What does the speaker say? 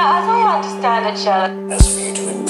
Yeah, as I understand it, Sherlock. That's for you to